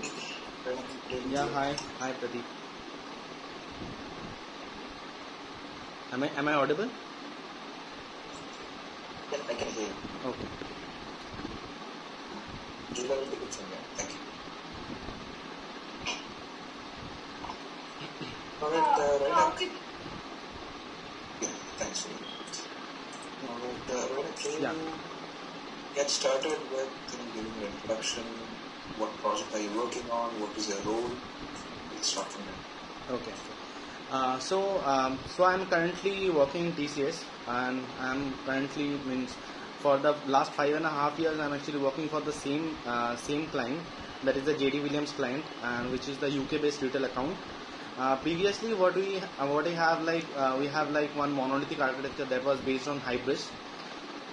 maybe Yeah, hi, hi Pradeep. Am I am I audible? Yeah, I can hear you. Okay. Gila will take it from there. Thank you. Alright, uh, Ronak. Yeah, thanks for that. Alright, uh, Ronak, can Yeah. you get started with you know, giving your introduction? What project are you working on? What is your role? Let's start from there. Okay. Uh, so um, so I'm currently working in TCS and I'm currently means for the last five and a half years I'm actually working for the same uh, same client that is the JD Williams client and which is the UK based retail account. Uh, previously what we what we have like uh, we have like one monolithic architecture that was based on Hybris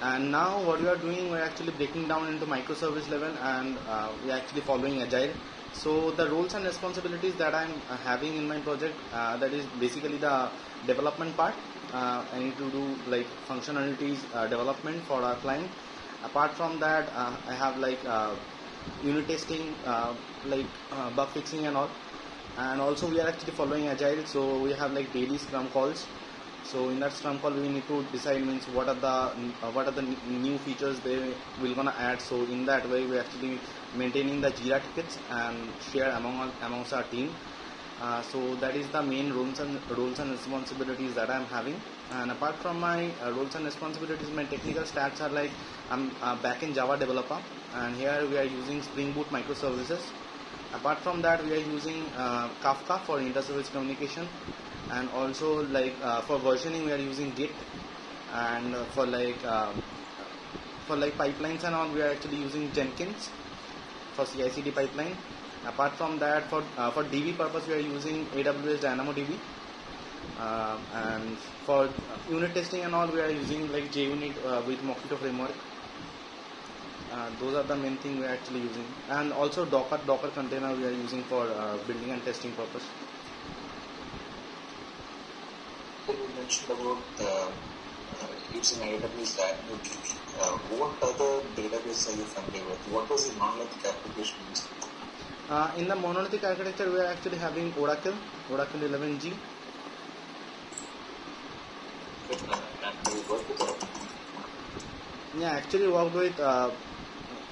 and now what we are doing we're actually breaking down into microservice level and uh, we're actually following agile. So the roles and responsibilities that i'm uh, having in my project uh, that is basically the development part. Uh, i need to do like functionalities uh, development for our client. Apart from that uh, i have like unit testing like bug fixing and all. And also we are actually following agile so we have like daily scrum calls so in that scrum call we need to decide means what are the uh, what are the new features they will gonna add. So in that way we actually maintaining the jira tickets and share among amongst our team. Uh, so that is the main roles and roles and responsibilities that i'm having. And apart from my uh, roles and responsibilities my technical stats are like i'm a backend java developer and here we are using spring boot microservices. Apart from that we are using uh, kafka for inter-service communication and also like uh, for versioning we are using git. And uh, for like um, for like pipelines and all we are actually using jenkins for ci/cd pipeline. Apart from that for uh, for db purpose we are using aws dynamodb uh, and for unit testing and all we are using like junit uh, with mockito framework. Uh, those are the main thing we are actually using. And also docker docker container we are using for uh, building and testing purpose You mentioned about uh, uh, using AWS DynamoDB. Uh, what other database are you familiar with? What was the monolithic application used? Uh, in the monolithic architecture, we are actually having Oracle, Oracle 11g. Uh, and you work with Yeah, actually worked with. Uh,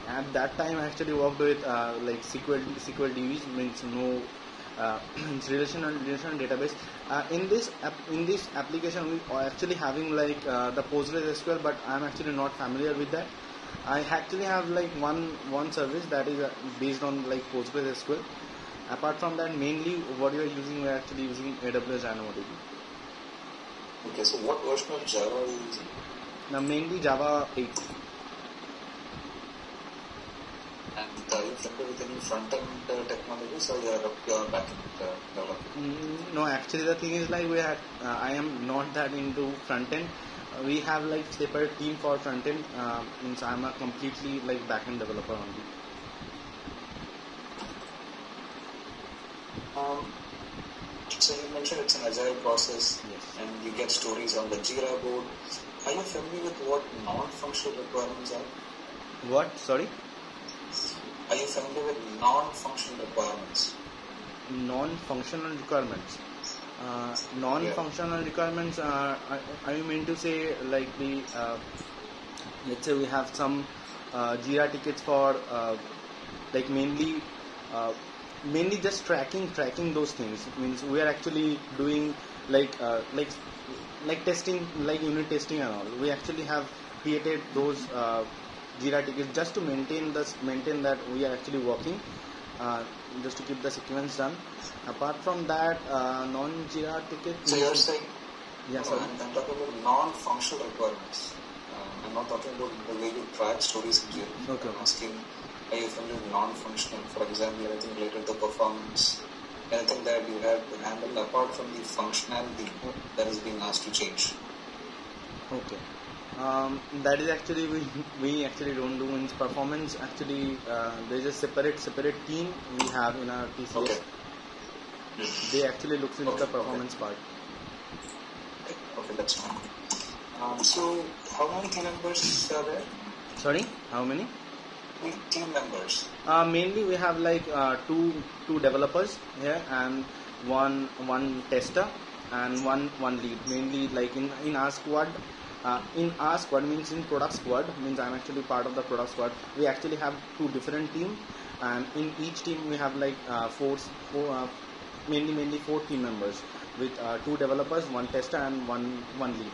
at that time, I actually worked with uh, like SQL SQL DBs means no uh, relational relational database. Uh, in this app, in this application, we are actually having like uh, the PostgreSQL, but I'm actually not familiar with that. I actually have like one one service that is uh, based on like PostgreSQL. Apart from that, mainly what you are using, we are actually using AWS DynamoDB. Okay, so what version of Java are you using? Now mainly Java 8. And are you familiar with any front-end uh, technologies or you are a pure back-end uh, developer? No, actually the thing is like we had, uh, I am not that into front end. Uh, we have like separate team for front end. Uh, means I'm a completely like back end developer only. Um, so you mentioned it's an agile process Yes. and you get stories on the Jira board. Are you familiar with what non-functional requirements are? What? Sorry? Are you familiar with non-functional requirements? Non-functional requirements. Uh, non-functional requirements. Uh, are, are you mean to say like the uh, let's say we have some uh, Jira tickets for uh, like mainly uh, mainly just tracking tracking those things it means we are actually doing like uh, like like testing like unit testing and all we actually have created those uh, Jira tickets just to maintain this maintain that we are actually working uh, just to keep the sequence done apart from that uh, non Jira tickets So you're saying, yeah no, I'm, I'm talking about non-functional requirements. Uh, I'm not talking about the way you track stories in Jira. Okay. I'm asking, are you familiar with non-functional? For example, anything related to performance, anything that you have to handle apart from the functionality that is being asked to change. Okay. Um, that is actually we, we actually don't do in performance. Actually, uh, there's a separate separate team we have in our TCS. Okay. They actually looks into Okay, the okay. performance part. Okay, okay that's fine. Um, so, how many team members are there? Sorry, how many? many team members? Uh, mainly we have like uh, two two developers here and one one tester and one one lead. Mainly like in in our squad. Uh, in our squad means in product squad means I'm actually part of the product squad. We actually have two different team, and in each team we have like uh, four, four uh, mainly mainly four team members with uh, two developers, one tester, and one one lead.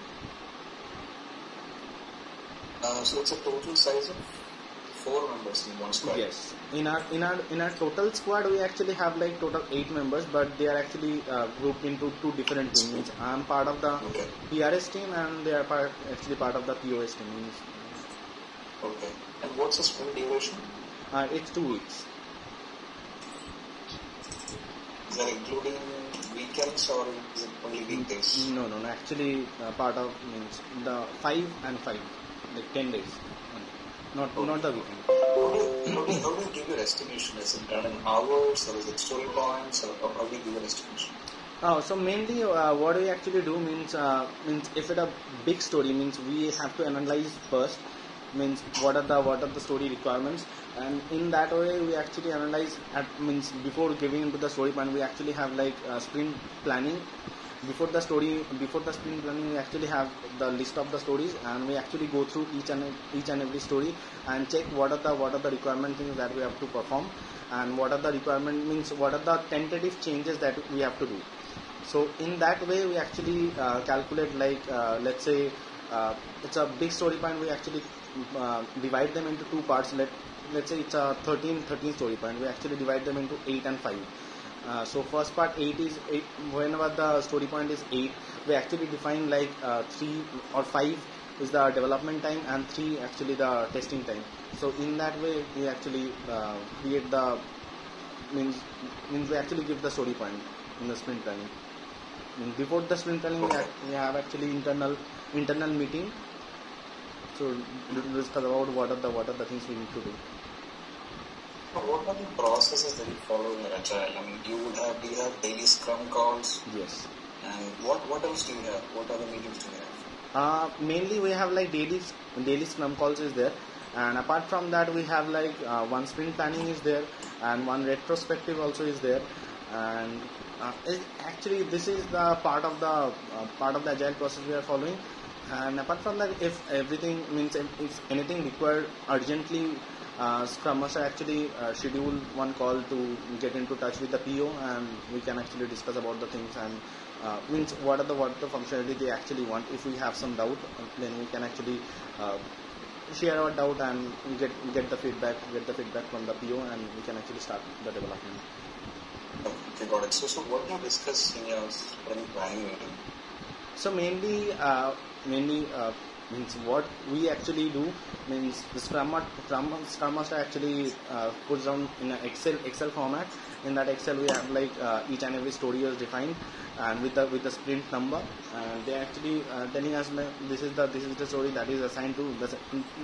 Uh, so it's a total size of four members in one squad. Yes. In our in our in our total squad, we actually have like total eight members, but they are actually uh, grouped into two different teams. I'm part of the Okay. PRS team, and they are part actually part of the POS team. Okay. And what's the sprint duration? Uh, it's two weeks. Is that including weekends or is it only weekdays? No, no, no. Actually, uh, part of means the five and five, like ten days, not not the weekend. How do, you, how, do you, how do you give your estimation? Is it done in hours or is it story points or how how do you give your estimation? Oh, so mainly uh, what we actually do means uh, means if it a big story means we have to analyze first means what are the what are the story requirements and in that way we actually analyze at means before giving into the story point we actually have like uh, sprint planning before the story before the sprint planning we actually have the list of the stories and we actually go through each and each and every story and check what are the what are the requirement things that we have to perform and what are the requirement means what are the tentative changes that we have to do. So in that way we actually uh, calculate like uh, let's say uh, it's a big story point we actually uh, divide them into two parts. Let let's say it's a 13 13 story point we actually divide them into 8 and 5 uh, so first part 8 is 8 whenever the story point is 8 we actually define like uh, 3 or 5 is the development time and 3 actually the testing time. So in that way we actually uh, create the means means we actually give the story point in the sprint planning. Before the sprint planning we, we have actually internal internal meeting. So discuss about what are the what are the things we need to do So What are the processes that you follow in your agile? I mean, you would have do you have daily scrum calls yes and what what else do you have? What other meetings do you have? Uh, mainly we have like daily daily scrum calls is there and apart from that we have like uh, one sprint planning is there and one retrospective also is there and uh, actually this is the part of the uh, part of the agile process we are following and apart from that if everything means if anything required urgently uh, scrum master actually uh, schedule one call to get into touch with the PO and we can actually discuss about the things and uh, means what are the what the functionality they actually want if we have some doubt then we can actually uh, share our doubt and get get the feedback get the feedback from the PO and we can actually start the development Okay, got it. So, so what do you discuss in your sprint planning meeting? so mainly uh, mainly uh, means what we actually do means the scrum, scrum, master actually uh, puts down in an excel excel format. In that excel we have like uh, each and every story is defined and with the with the sprint number. They actually uh, telling us this is the this is the story that is assigned to the,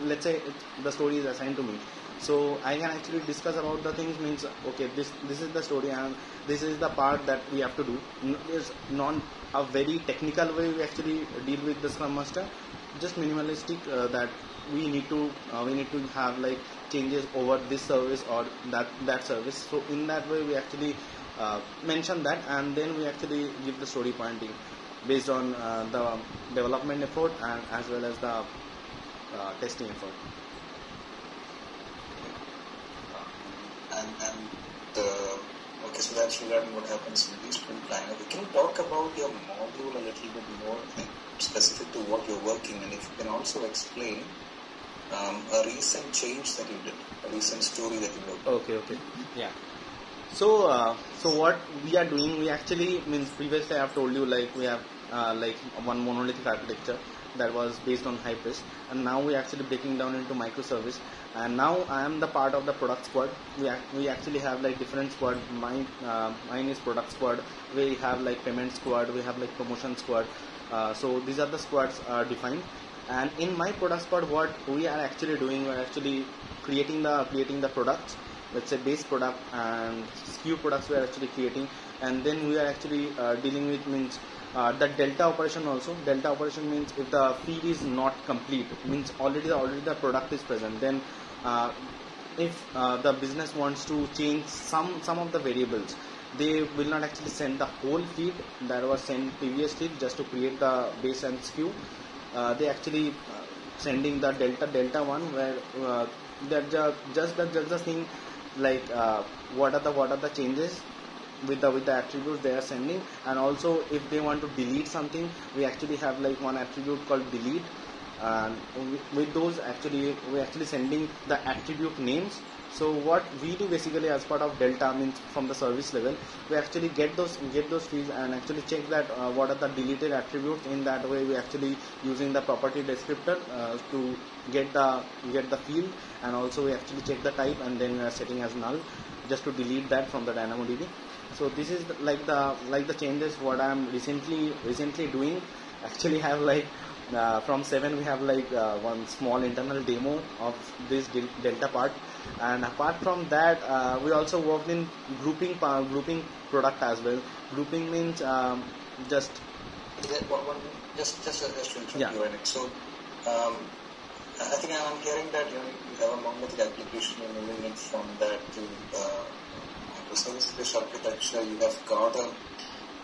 let's say the story is assigned to me. So i can actually discuss about the things means okay this this is the story and this is the part that we have to do. N- there's non a very technical way we actually deal with the scrum master just minimalistic uh, that we need to uh, we need to have like changes over this service or that that service. So in that way we actually uh, mention that and then we actually give the story pointing based on uh, the development effort and as well as the uh, testing effort. And and the okay, so that's regarding what happens in the sprint plan. Okay, can talk about your module a little bit more specific to what you're working, and if you can also explain um, a recent change that you did, a recent story that you wrote. Okay, okay. Yeah. So, uh, so what we are doing, we actually means previously I have told you like we have uh, like one monolithic architecture that was based on Hybris, and now we actually breaking down into microservice. And now I am the part of the product squad. We ac- we actually have like different squad. Mine uh, mine is product squad. We have like payment squad. We have like promotion squad. Uh, so these are the squads uh, defined. And in my product squad what we are actually doing we're actually creating the creating the products. Let's say base product and SKU products we are actually creating. And then we are actually uh, dealing with means uh, the delta operation also. Delta operation means if the feed is not complete means already the already the product is present then uh, if uh, the business wants to change some some of the variables they will not actually send the whole feed that was sent previously just to create the base and SKU. Uh, they actually uh, sending the delta delta one where uh, that ju- just the just the thing like uh, what are the what are the changes with the with the attributes they are sending. And also if they want to delete something we actually have like one attribute called delete. And with those actually we actually sending the attribute names so what we do basically as part of delta means from the service level we actually get those get those fields and actually check that uh, what are the deleted attributes in that way we actually using the property descriptor uh, to get the get the field and also we actually check the type and then we are setting as null just to delete that from the dynamodb so this is the, like the like the changes what i'm recently recently doing. Actually have like uh, from 7 we have like uh, one small internal demo of this del- delta part and apart from that uh, we also worked in grouping pa- grouping product as well grouping means um, just Yeah, one, one, just, just, just to interrupt Yeah. you, Anik. So, um, I I think I'm hearing that you, know, you have a monolithic application, you're moving it from that to uh, microservice-based architecture. You have got a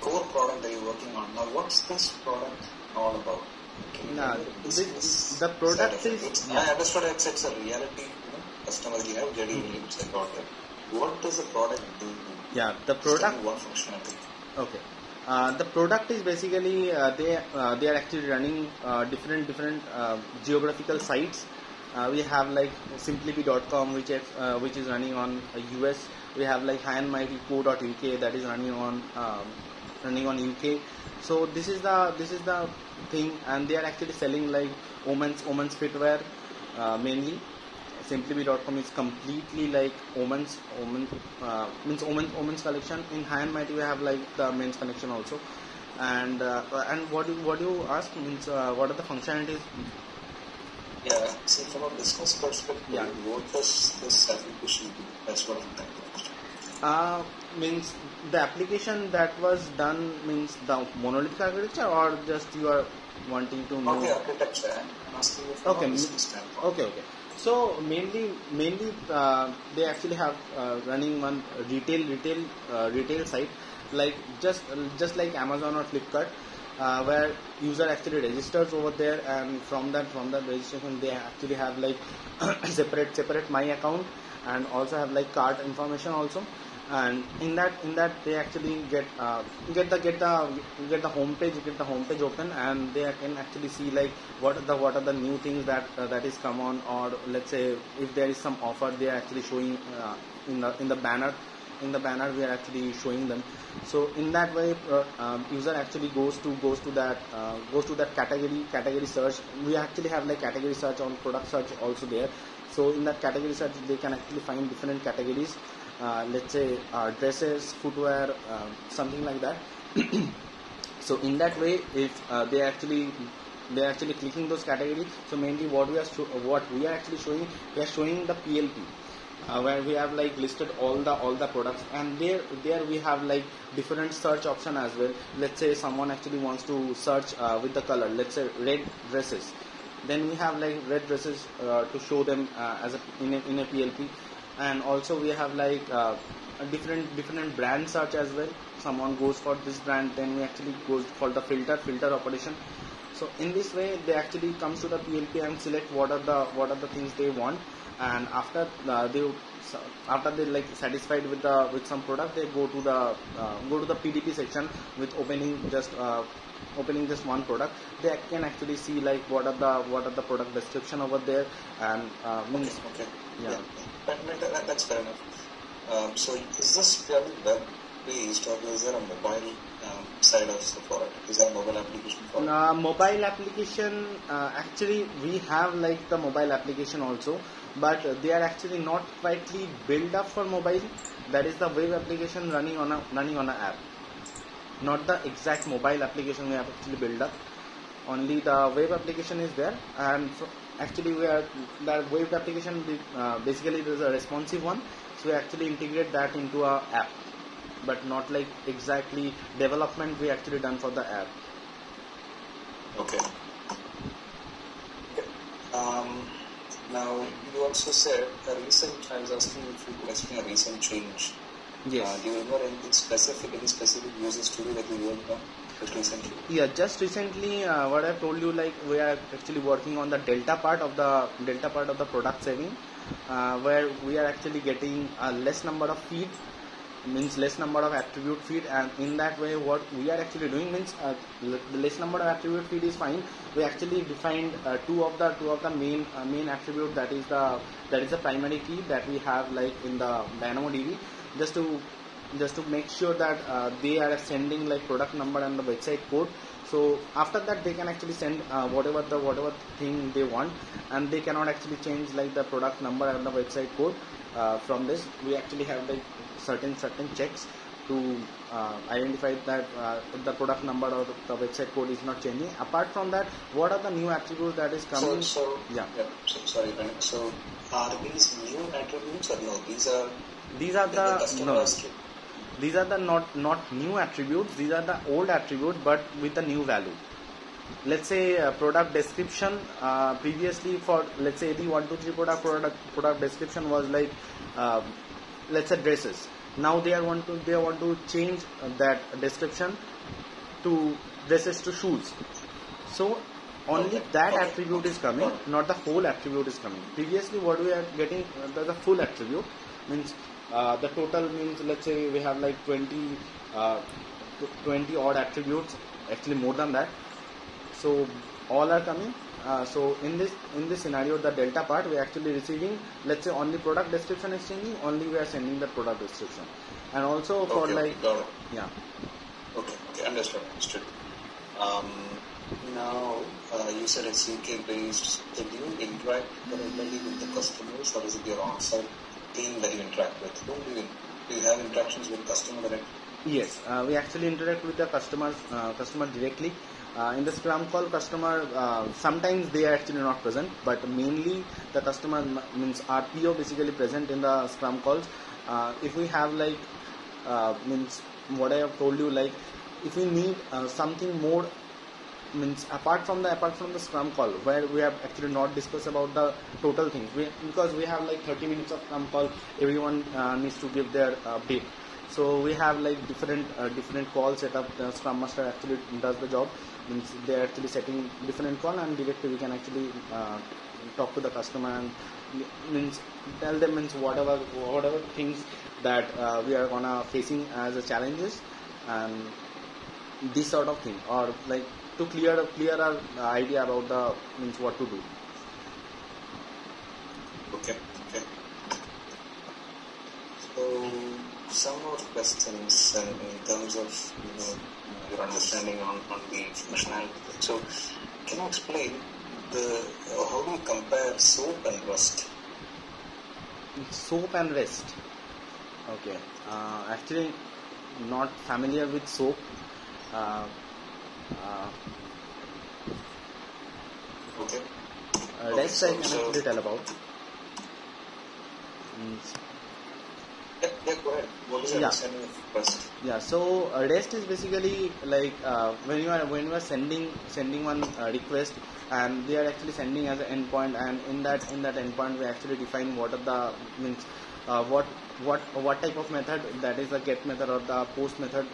core product that you're working on. Now, what's this product all about? Can you Nah, tell me the the product side of it? is- yeah. I understood it's, it's a reality customer you have, Williams, I got it. What does the product do? yeah the Just tell me product One functionality. Okay. Uh, the product is basically uh, they uh, they are actually running uh, different different uh, geographical sites. Uh, we have like simplybe.com which is uh, which is running on uh, US. We have like highandmightyco.uk that is running on um, running on UK. So this is the this is the thing, and they are actually selling like women's women's footwear uh, mainly simplybe.com is completely like women's women uh, means women's collection in high and mighty we have like the men's collection also and uh, and what you what do you ask means uh, what are the functionalities Yeah, see from a business perspective, Yeah. what does this application do? That's what I'm uh, means the application that was done means the monolithic architecture or just you are wanting to know the architecture, I'm asking you from Okay, a business standpoint. Okay, okay. So mainly, mainly uh, they actually have uh, running one retail, retail, uh, retail site like just just like Amazon or Flipkart, uh, where user actually registers over there, and from that from that registration they actually have like separate separate my account, and also have like cart information also. And in that in that they actually get uh, get the get the get the homepage get the homepage open and they can actually see like what are the what are the new things that uh, that is come on or let's say if there is some offer they are actually showing uh, in the in the banner in the banner we are actually showing them. So in that way uh, um, user actually goes to goes to that uh, goes to that category category search. We actually have like category search on product search also there. So in that category search they can actually find different categories let's say uh, dresses footwear um, something like that. So in that way if uh, they actually they are actually clicking those categories so mainly what we are what we are actually showing we are showing the plp uh, where we have like listed all the all the products. And there there we have like different search option as well. Let's say someone actually wants to search uh, with the color. Let's say red dresses. Then we have like red dresses uh, to show them uh, as a in, a in a plp and also we have like uh, a different different brand search as well. Someone goes for this brand then we actually goes for the filter filter operation. So in this way they actually comes to the plp and select what are the what are the things they want. And after uh, they after they like satisfied with the with some product they go to the uh, go to the pdp section with opening just uh, opening just one product. They can actually see like what are the what are the product description over there. And uh, means Okay, okay. Yeah. That, that, that, that's fair enough. Um, so is this purely web based or is there a mobile um, side of product? Is there a mobile application for it? uh, mobile application uh, actually we have like the mobile application also but they are actually not quietly built up for mobile that is the web application running on a running on an app not the exact mobile application we have actually built up only the web application is there and actually we are the web application uh, basically it is a responsive one so we actually integrate that into our app but not like exactly development we actually done for the app Okay. Okay. Um, Now, you also said a recent, I was asking if you could explain a recent change. Yes. Uh, do you remember anything specific, any specific user story that you worked on recently? Yeah, just recently, uh, what I told you, like we are actually working on the delta part of the delta part of the product saving, uh, where we are actually getting a less number of feed, means less number of attribute feed, and in that way, what we are actually doing means uh, the less number of attribute feed is fine. We actually defined uh, two of the two of the main uh, main attribute that is the that is the primary key that we have like in the DynamoDB, just to just to make sure that uh, they are sending like product number and the website code so after that they can actually send uh, whatever the whatever thing they want and they cannot actually change like the product number and the website code uh, from this we actually have like certain certain checks to uh, identify that uh, the product number or the website code is not changing apart from that what are the new attributes that is coming So, so Yeah. So, sorry. So, are these new attributes or no? These are these are the, the customer no. These are the not not new attributes these are the old attributes but with a new value. Let's say uh, product description uh, previously for let's say the 123 product product product description was like um, let's say dresses. Now they are want to they want to change uh, that description to dresses to shoes. So only that attribute is coming not the whole attribute is coming. Previously what we are getting uh, the, the full attribute means uh, the total means let's say we have like 20 uh, 20 odd attributes actually more than that so all are coming uh, so in this in this scenario the delta part we are actually receiving let's say only product description is changing only we are sending the product description and also for Okay, like got it. yeah Okay, okay, understood, understood. Um, now, uh, you said it's UK based. Do you interact regularly with the customers, or is it your on-site team that you interact with? Whom do you, do you have interactions with customer directly? Yes, uh, we actually interact with the customers, uh, customer directly. Uh, in the Scrum call, customer uh, sometimes they are actually not present, but mainly the customer means RPO basically present in the Scrum calls. Uh, if we have like uh, means what I have told you, like if we need something more means apart from the apart from the scrum call where we have actually not discussed about the total things. We, because we have like 30 minutes of scrum call everyone uh, needs to give their uh, update. So we have like different uh, different call setup the scrum master actually does the job. Means they are actually setting different call and directly we can actually uh, talk to the customer and means tell them means whatever whatever things that uh, we are gonna facing as a challenges and this sort of thing. Or like to clear clear our idea about the means what to do Okay, okay. So, some more questions and in terms of you know your understanding on, on the functionality. So, can you explain the uh, how do you compare SOAP and REST? soap and rest okay uh, actually not familiar with soap uh, uh, Okay. uh, Okay, rest I so- so- actually tell about Means- Yeah, yeah, go ahead. What is your Yeah. understanding of yeah so uh, rest is basically like uh, when you are when you are sending sending one uh, request and they are actually sending as an endpoint and in that in that endpoint we actually define what are the means uh, what what what type of method that is the get method or the post method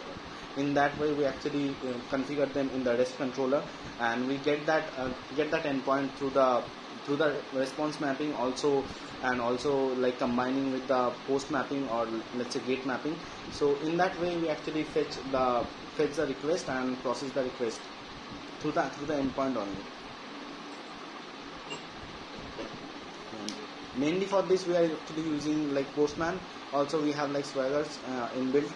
in that way we actually uh, configure them in the rest controller and we get that uh, get that endpoint through the through the response mapping also and also like combining with the post mapping or let's say gate mapping. So in that way we actually fetch the fetch the request and process the request through the through the endpoint only. Mainly for this we are actually using like postman. Also we have like swaggers uh, inbuilt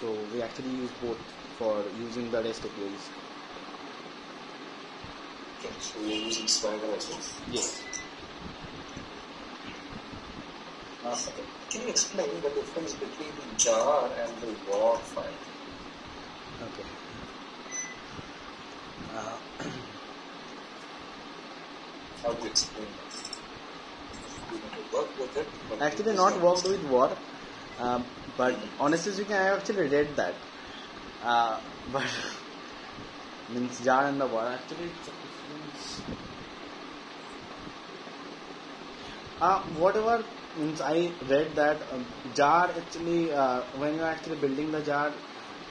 so we actually use both for using the rest APIs Okay, so you're using Swagger as well. yes Uh, okay. Can you explain the difference between the jar and the war file? okay uh, How do you explain that? You want to work with it? actually not is worked with war um, but honestly speaking i actually read that. Uh, but means jar and the war actually Uh, whatever means I read that um, jar actually uh, when you're actually building the jar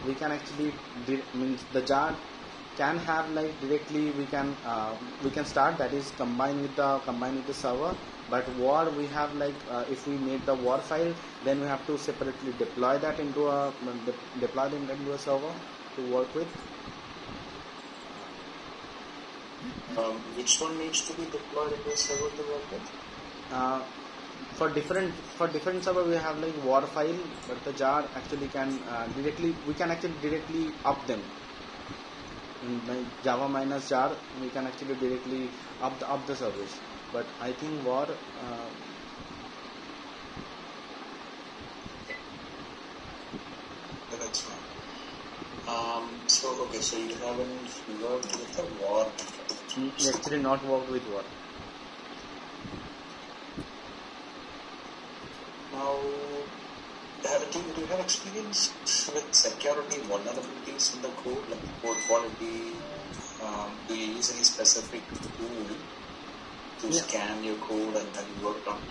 we can actually di- means the jar can have like directly we can uh, we can start that is combine with the combine with the server but war we have like uh, if we made the war file then we have to separately deploy that into a de- deploy them into a server to work with. Um, which one needs to be deployed into a server to work with? uh, for different for different server we have like war file but the jar actually can uh, directly we can actually directly up them. In my java minus jar we can actually directly up the up the service but i think war uh, that's fine. Um, so, okay, so you haven't worked with the war. we actually not worked with war Now, have, do, do you have experience with security vulnerabilities in the code, like code quality? Um, do you use any specific tool to Yeah. scan your code and then work on?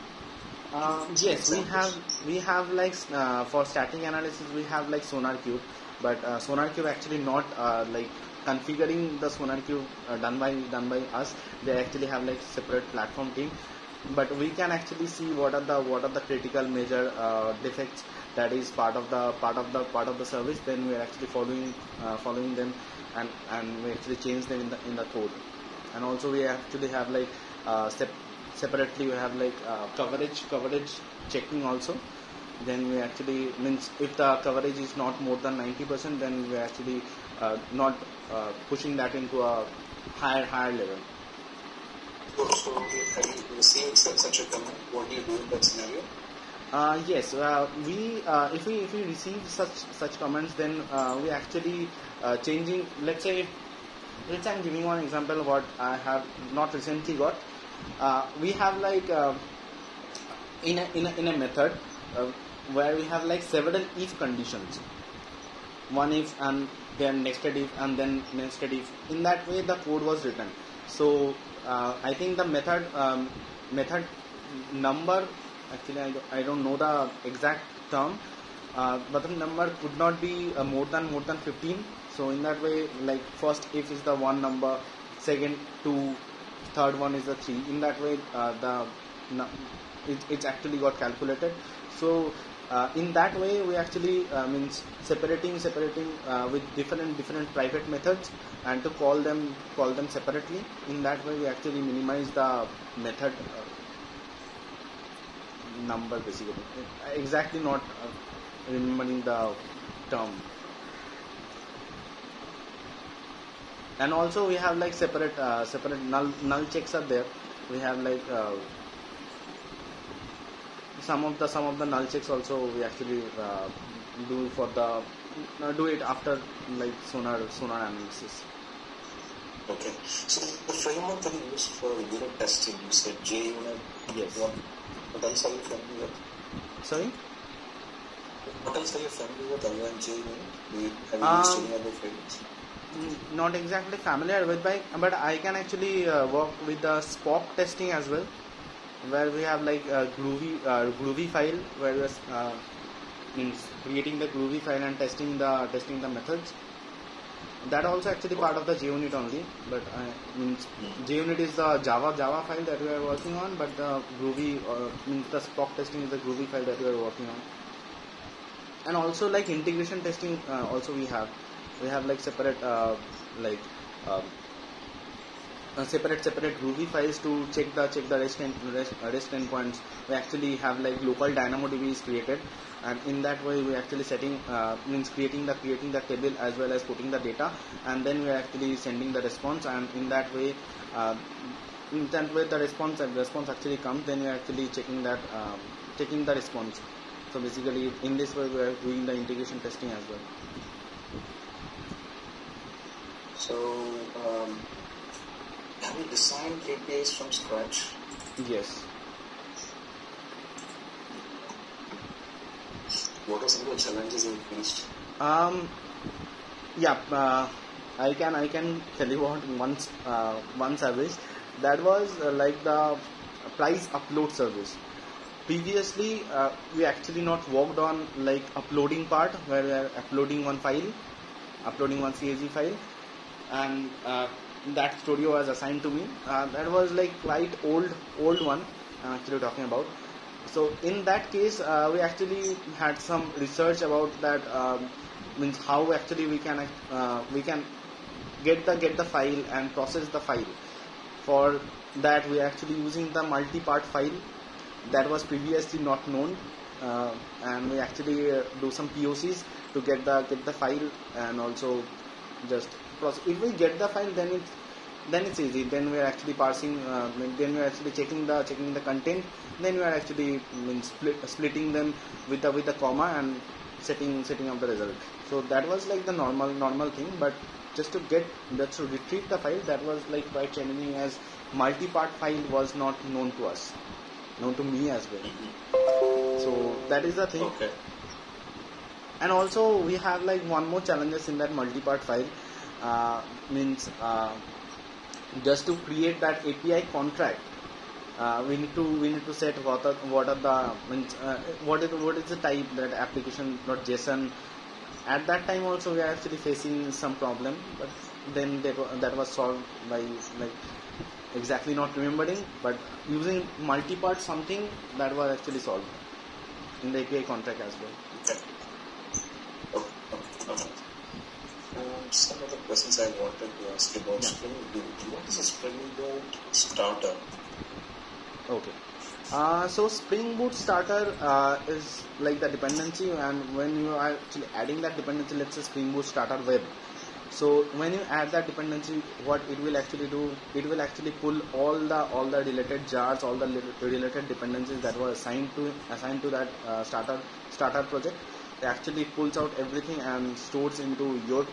Uh, yes, we have we have like uh, for static analysis we have like SonarQube, but uh, SonarQube actually not uh, like configuring the SonarQube uh, done by done by us. They actually have like separate platform team, but we can actually see what are the what are the critical major uh, defects that is part of the part of the part of the service. Then we are actually following uh, following them, and and we actually change them in the in the code, and also we actually have like uh, step separately we have like uh, coverage coverage checking also then we actually means if the coverage is not more than 90% then we actually uh, not uh, pushing that into a higher higher level So, have you received such, such a command? What do you do in that scenario? Uh, yes, uh, we uh, if we if we receive such such comments, then uh, we actually uh, changing. Let's say, let's say I'm giving one example. What I have not recently got. Uh, we have like uh, in a in a, in a method uh, where we have like several if conditions. One if and then nested if and then nested if. In that way, the code was written. So uh, I think the method um, method number actually I, I don't know the exact term uh, but the number could not be uh, more than more than 15 so in that way like first if is the one number second two third one is the three. In that way uh, the it, it's actually got calculated. So uh, in that way we actually uh, means separating separating uh, with different different private methods and to call them call them separately. In that way we actually minimize the method uh, number basically. Exactly not uh, remembering the term and also we have like separate uh, separate null null checks are there we have like uh, some of the some of the null checks also we actually uh, do for the uh, do it after like sonar sonar analysis Okay. So the framework that you use for unit testing, you said JUnit. Yes. What, what else are you familiar with? sorry What else are you familiar with other than JUnit? Do you have you used Um, any other frameworks? Not exactly familiar with by but i can actually uh, work with the spock testing as well where we have like a groovy uh, groovy file where we uh, means creating the groovy file and testing the testing the methods. That also actually part of the JUnit only but uh, means JUnit is the java java file that we are working on but the groovy uh, means the spock testing is the groovy file that we are working on. And also like integration testing uh, also we have we have like separate uh, like um, uh, separate separate Groovy files to check the check the rest end, rest, uh, endpoints. We actually have like local DynamoDB is created, and in that way we actually setting uh, means creating the creating the table as well as putting the data, and then we are actually sending the response, and in that way. Uh, in that way the response and response actually comes. Then we are actually checking that um, checking the response. So basically in this way we are doing the integration testing as well So, um, have you designed KPIs from scratch? yes What are some of the challenges you faced? Um, yeah, uh, I can I can tell you what once uh, one service that was uh, like the price upload service previously uh, we actually not worked on like uploading part where we are uploading one file uploading one csv file and uh, that studio was assigned to me. Uh, that was like quite old old one i'm actually talking about. So in that case uh, we actually had some research about that um, means how actually we can uh, we can get the get the file and process the file. For that we are actually using the multi-part file that was previously not known uh, and we actually uh, do some POCs to get the get the file and also just process. If we get the file, then it's then it's easy. Then we are actually parsing. Uh, then we are actually checking the checking the content. Then we are actually mean, split, splitting them with the with the comma and setting setting up the result. So that was like the normal normal thing. But just to get just to retrieve the file, that was like quite challenging as multi-part file was not known to us known to me as well so that is the thing Okay. and also we have like one more challenges in that multi-part file means uh, just to create that API contract uh, we need to we need to set what are what are the means uh, what is what is the type that application not JSON. At that time also we are actually facing some problem but then that, that was solved by like exactly not remembering but using multi-part something that was actually solved in the API contract as well Some of the questions I wanted to ask about Yeah. Spring Boot. What is a Spring Boot starter? Okay. Uh, so Spring Boot starter uh, is like the dependency, and when you are actually adding that dependency, let's say Spring Boot starter web. So when you add that dependency, what it will actually do, it will actually pull all the all the related jars, all the related dependencies that were assigned to assigned to that uh, starter starter project. Actually pulls out everything and stores into your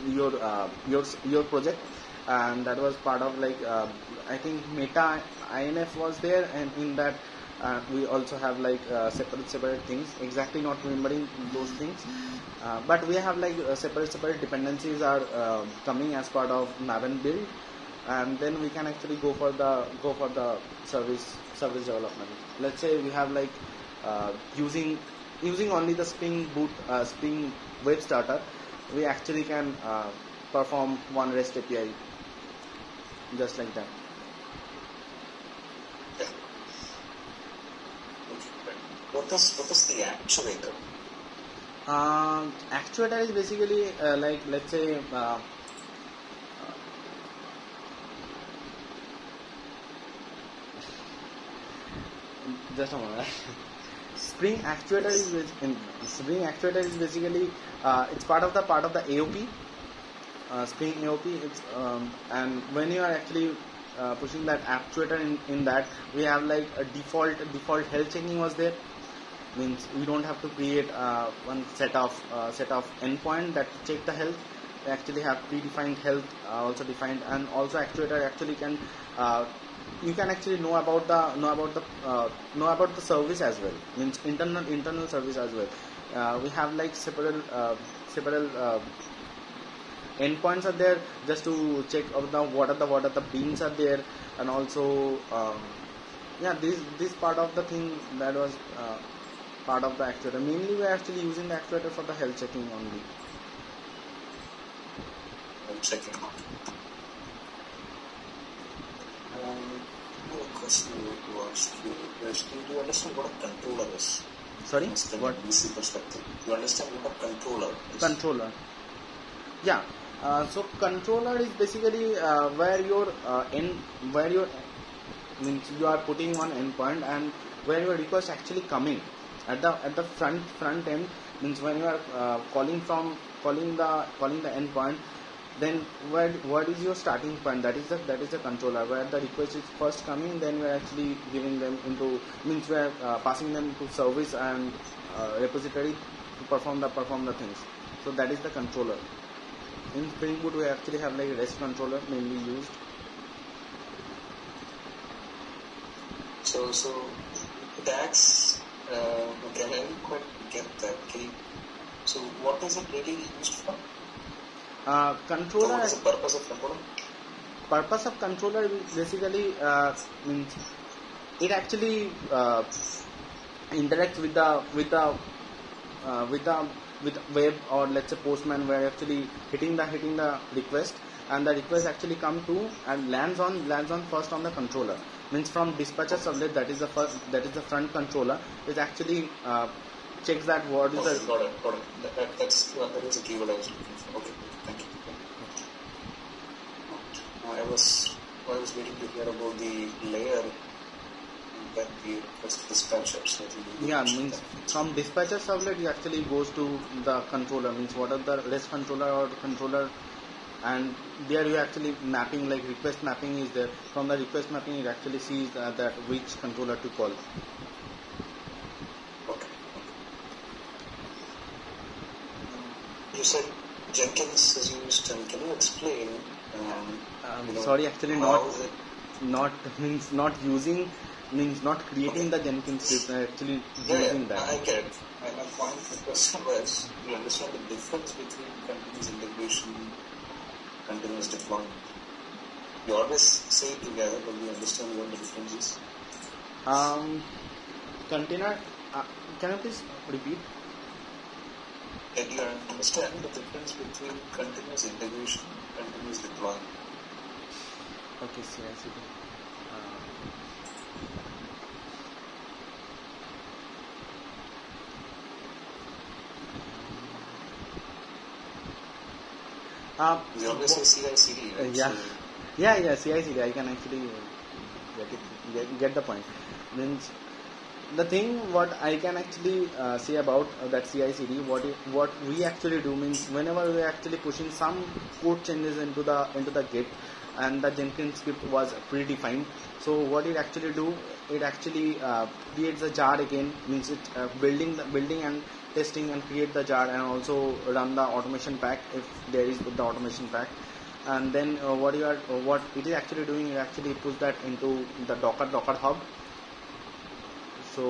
your uh, your your project. And that was part of like uh, I think Meta INF was there and in that uh, we also have like uh, separate separate things. Exactly not remembering those things. Uh, but we have like uh, separate separate dependencies are coming as part of Maven build. And then we can actually go for the go for the service service development. Let's say we have like using using only the spring boot uh, spring web starter we actually can uh, perform one rest api just like that Yeah. What is what is the actuator? um, actuator is basically uh, like let's say uh, just a moment spring actuator is in, spring actuator is basically uh, it's part of the part of the aop uh, spring aop it's um, and when you are actually uh, pushing that actuator in, in that we have like a default default health checking was there. Means we don't have to create uh, one set of uh, set of endpoint that check the health. We actually have predefined health uh, also defined and also actuator actually can you can actually know about the know about the uh, know about the service as well. Means internal internal service as well. Uh, we have like several uh, several uh, endpoints are there just to check of the what are the what are the beans are there and also um, yeah this this part of the thing that was uh, part of the actuator. Mainly we are actually using the actuator for the health checking only. I'm checking. Um, A question want to ask you. Yes, do you understand what a controller is? sorry From what a DC perspective. You understand what a controller is? controller yeah uh, so controller is basically uh, where your uh, end where your means you are putting one endpoint and where your request actually coming at the at the front front end means when you are uh, calling from calling the calling the endpoint then where what is your starting point that is the that is the controller where the request is first coming then we are actually giving them into means we are uh, passing them to service and uh, repository to perform the perform the things so that is the controller in spring boot we actually have like rest controller mainly used So, so DAX, uh, okay, I quite get that. You, so, what is it really used for? Uh, So, what is the purpose of controller? purpose of controller basically uh, means it actually uh, interacts with the with the uh, with the with web or let's say postman where actually hitting the hitting the request and the request actually come to and lands on lands on first on the controller means from dispatcher servlet that is the first that is the front controller is actually uh, checks that what is Okay, the got it, got it. That, that, that's, that is a keyword I was looking for. Okay, thank you. Uh, I was, I was waiting to hear about the layer that the request dispatcher. So it will be Yeah, means that. from dispatcher servlet it actually goes to the controller. Means what are the REST controller or controller, and there you actually mapping like request mapping is there. From the request mapping, it actually sees uh, that which controller to call. Okay. You said Jenkins is used, and can you explain? Um, sorry, actually not not means not using means not creating the Jenkins script. Actually Yeah, using yeah, that. I get it. My, my point, the question was, you understand the difference between continuous integration, continuous deployment. You always say it together, but you understand what the difference is. Um, container. Uh, can you please repeat? And you understand the difference between continuous integration and continuous deployment. Okay, see, I see. Uh, You always say CI/CD, right? yeah. So, yeah, yeah, CI/CD. I can actually uh, get it, get, get the point. Means the thing what I can actually uh, say about uh, that CI/CD, what it, what we actually do means whenever we are actually pushing some code changes into the into the Git, and the Jenkins script was predefined. So what it actually do, it actually uh, creates a jar again. Means it uh, building the building and testing and create the jar and also run the automation pack if there is the automation pack and then uh, what you are uh, what it is actually doing it actually push that into the docker docker hub so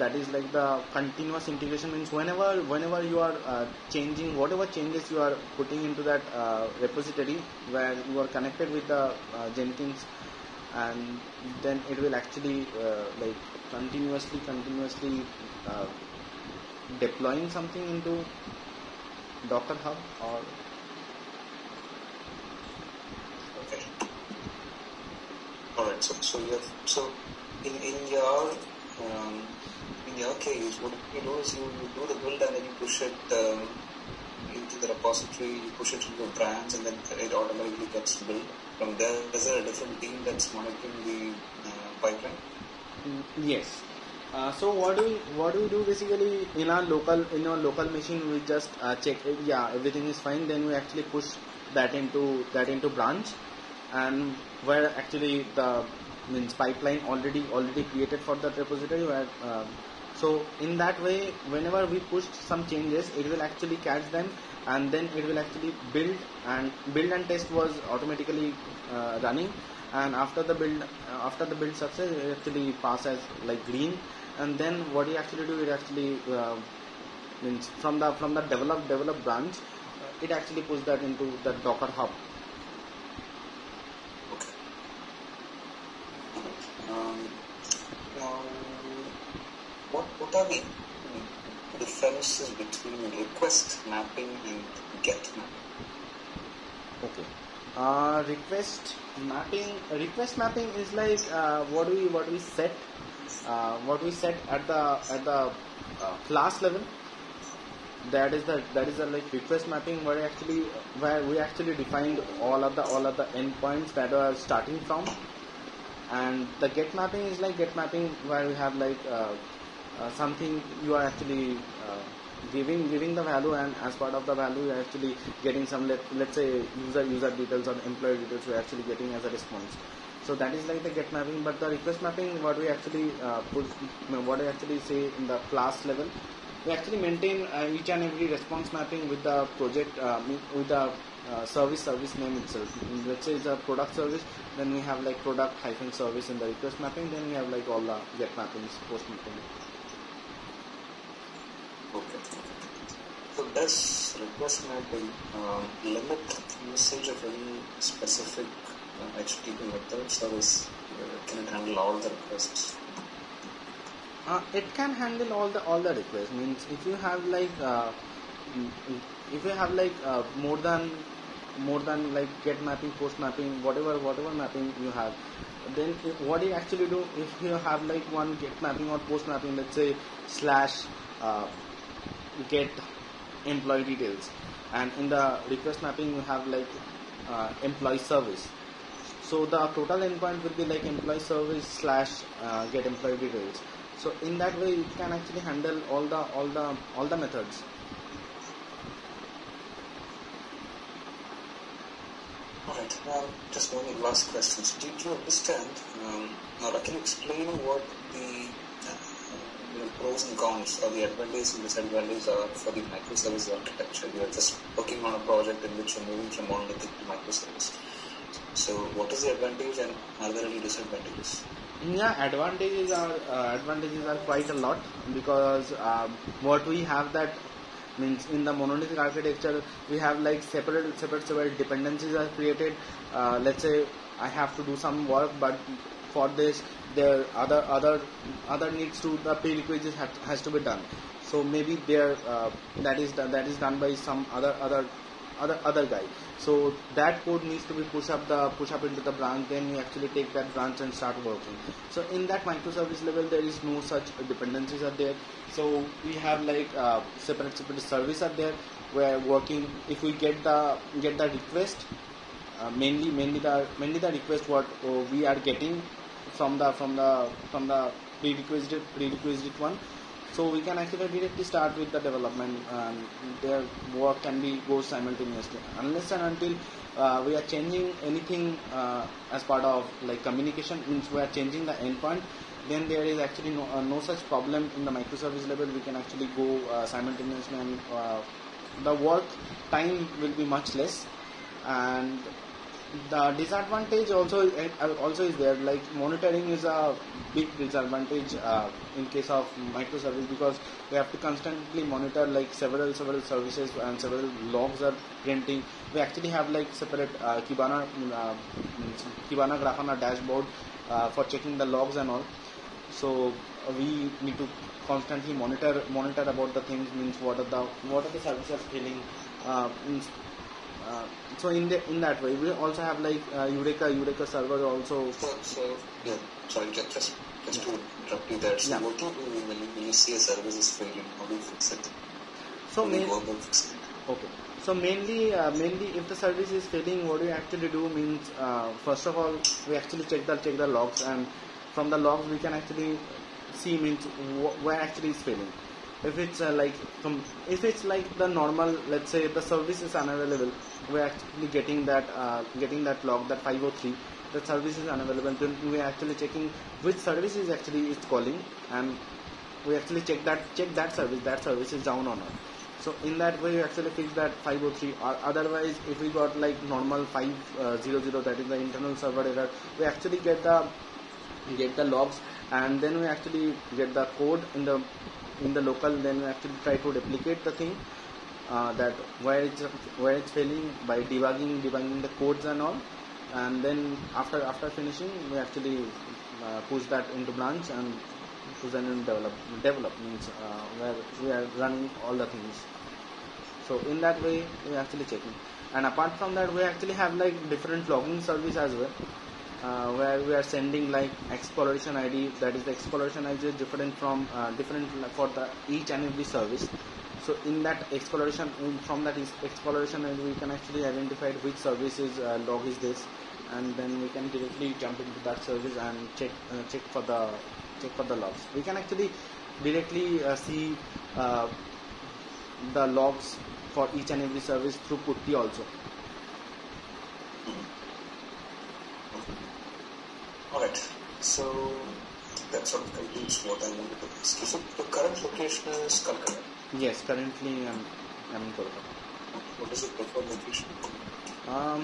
that is like the continuous integration means whenever whenever you are uh, changing whatever changes you are putting into that uh, repository where you are connected with the uh, jenkins and then it will actually uh, like continuously continuously uh, deploying something into docker hub or Okay. All right. So, so you have so in in your um, in your case, what you do is you, you do the build and then you push it um, into the repository. You push it into branch, and then it automatically gets built. From there, is there a different team that's monitoring the uh, pipeline? Mm, Yes. Uh, so what do we what do we do basically in our local in our local machine we just uh, check yeah everything is fine then we actually push that into that into branch and where actually the means pipeline already already created for that repository where um, so in that way whenever we push some changes it will actually catch them and then it will actually build and build and test was automatically uh, running. And after the build uh, after the build success it actually pass as like green. And then what you actually do it actually uh, means from the from the develop develop branch it actually puts that into the docker hub Okay. Um, now, the differences between request mapping and get mapping? okay. Uh, request mapping request mapping is like uh, what we what we set uh, what we set at the at the uh, class level. That is the that is the like request mapping where actually where we actually defined all of the all of the endpoints that are starting from. And the get mapping is like get mapping where we have like uh, something you are actually uh, giving giving the value and as part of the value you are actually getting some let, let's say user user details or employee details you are actually getting as a response so that is like the get mapping but the request mapping what we actually uh, put what I actually say in the class level we actually maintain uh, each and every response mapping with the project uh, with the uh, service service name itself let's say it's a product service then we have like product hyphen service in the request mapping then we have like all the get mappings post mapping. So does request mapping uh, limit usage of any specific uh, HTTP methods or is, uh, can it handle all the requests? uh, it can handle all the all the requests means if you have like uh, if you have like uh, more than more than like get mapping post mapping whatever whatever mapping you have then if, what you actually do if you have like one get mapping or post mapping let's say slash uh, get employee details. And in the request mapping you have like uh, employee service. So the total endpoint will be like employee service slash uh, get employee details. So in that way you can actually handle all the all the all the methods. Alright, now just one last question. So did you understand, um, now can you explain what pros and cons or the advantages and disadvantages are for the microservice architecture? You are just working on a project in which you're moving from monolithic to microservice. So what is the advantage and are there any disadvantages? yeah advantages are uh, advantages are quite a lot because um, what we have that means in the monolithic architecture we have like separate separate separate dependencies are created uh, let's say i have to do some work but for this there other other other needs to the prerequisites has to be done. So maybe there uh, that is done, that is done by some other other other other guy. So that code needs to be push up the push up into the branch then you actually take that branch and start working. So in that microservice level there is no such dependencies are there. So we have like uh, separate separate service are there where working if we get the get the request uh, mainly mainly the mainly the request what uh, we are getting from the from the from the prerequisite prerequisite one. So we can actually directly start with the development and their work can be goes simultaneously. Unless and until uh, we are changing anything uh, as part of like communication means we are changing the endpoint then there is actually no, uh, no such problem in the microservice level. We can actually go uh, simultaneously and uh, the work time will be much less. And the disadvantage also uh, also is there. Like monitoring is a big disadvantage uh, in case of microservice because we have to constantly monitor like several several services and several logs are printing. We actually have like separate uh, kibana uh, kibana grafana dashboard uh, for checking the logs and all. So we need to constantly monitor monitor about the things means what are the what are the services uh, so in the in that way we also have like uh, eureka eureka server also So, so yeah, sorry, just just, just to interrupt you there. So Yeah. what do you do when you, when you see a service is failing? How do you fix it? so How main, go it? okay so mainly uh, mainly if the service is failing what we actually do means uh, first of all we actually check the check the logs and from the logs we can actually see means wh- where actually is failing if it's uh, like if it's like the normal let's say the service is unavailable we're actually getting that uh, getting that log that 503 the service is unavailable then we're actually checking which service is actually is calling and we actually check that check that service that service is down or not. So in that way you actually fix that 503 or otherwise if we got like normal 500 that is the internal server error we actually get the get the logs and then we actually get the code in the in the local then we actually try to replicate the thing uh, that where it's where it's failing by debugging debugging the codes and all. And then after after finishing we actually uh, push that into branch and push that into develop develop means uh, where we are running all the things. So in that way we actually checking and apart from that we actually have like different logging service as well uh, where we are sending like exploration id that is the exploration id is different from uh, different for the each and every service. So in that exploration from that is exploration id we can actually identify which services uh, log is this and then we can directly jump into that service and check uh, check for the check for the logs. We can actually directly uh, see uh, the logs for each and every service through putty also Alright, so that sort of concludes what I wanted to ask. So your current location is Calcutta. yes currently i'm, I'm in kolkata What is your preferred location? Um,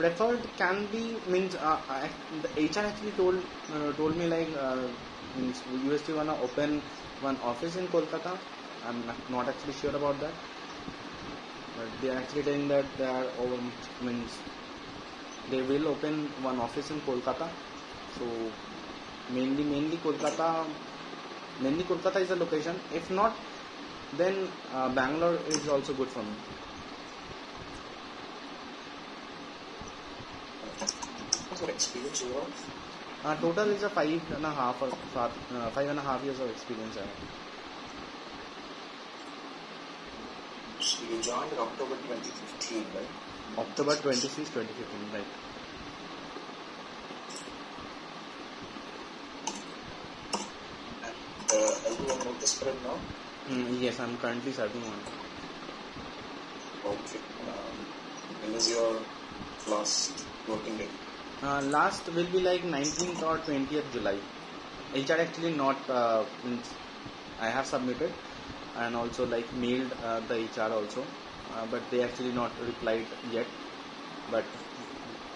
preferred can be means uh, I, the HR actually told uh, told me like uh, means UST wanna open one office in Kolkata. I'm not, not actually sure about that, but they are actually telling that they are over means they will open one office in Kolkata. So mainly mainly Kolkata mainly Kolkata is a location if not then Bangalore is also good for me total is a five and half five and half years experience है October twenty fifteen right October twenty six twenty on now? Mm, yes, I'm currently serving one. Okay. Um, when is your last working day? Uh, last will be like 19th or 20th July. HR actually not uh, I have submitted and also like mailed uh, the HR also, uh, but they actually not replied yet. But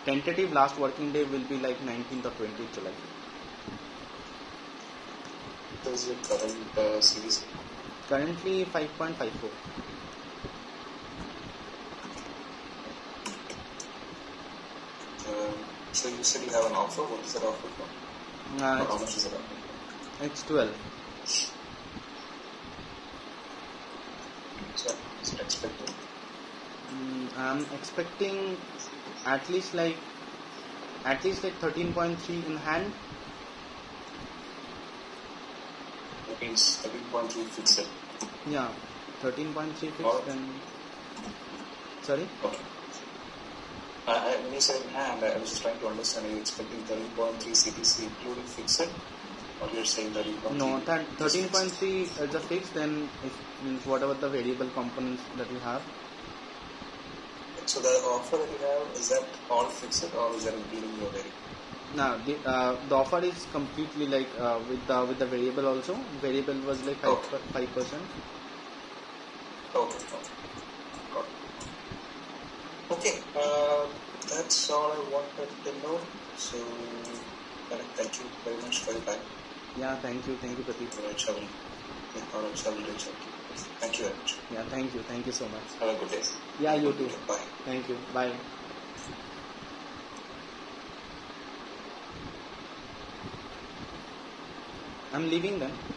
tentative last working day will be like 19th or 20th July. Is your current uh, series? Currently 5.54. Um, so you said you have an offer. What is that offer for? Or Uh, how much is it? offer? it's 12. So is it expected? Mm, I'm expecting at least like at least like 13.3 in hand. That 13.3 fixed. Yeah, 13.3 fixed and sorry. Okay. I, I, when you said hand, I was just trying to understand. Are you expecting 13.3 CTC including fixed? Or you're saying 13.3? No, that 13.3 is the fixed. Then if means whatever the variable components that you have. So the offer that you have, is that all fixed or is that including your variable? Now the uh, the offer is completely like uh, with the with the variable also. Variable was like five Okay. five percent. Okay, okay. Okay, uh, that's all I wanted to know. So, uh, thank you very much for your time. Yeah, thank you, thank you, Pradeep. Alright, I will, alright, I will reach out to you. Thank you very much. Yeah, thank you, thank you so much. Have a good day. Yeah, you too. Bye. Thank you. Bye. I'm leaving then.